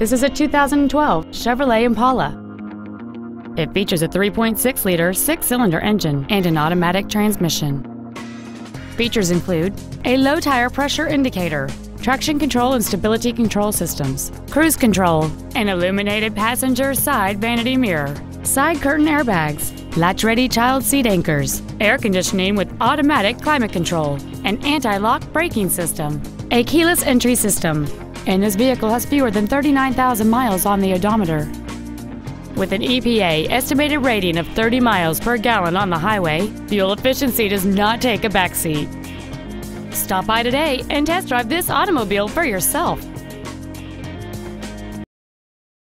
This is a 2012 Chevrolet Impala. It features a 3.6-liter six-cylinder engine and an automatic transmission. Features include a low tire pressure indicator, traction control and stability control systems, cruise control, an illuminated passenger side vanity mirror, side curtain airbags, latch-ready child seat anchors, air conditioning with automatic climate control, an anti-lock braking system, a keyless entry system, and this vehicle has fewer than 39,000 miles on the odometer. With an EPA estimated rating of 30 miles per gallon on the highway, fuel efficiency does not take a backseat. Stop by today and test drive this automobile for yourself.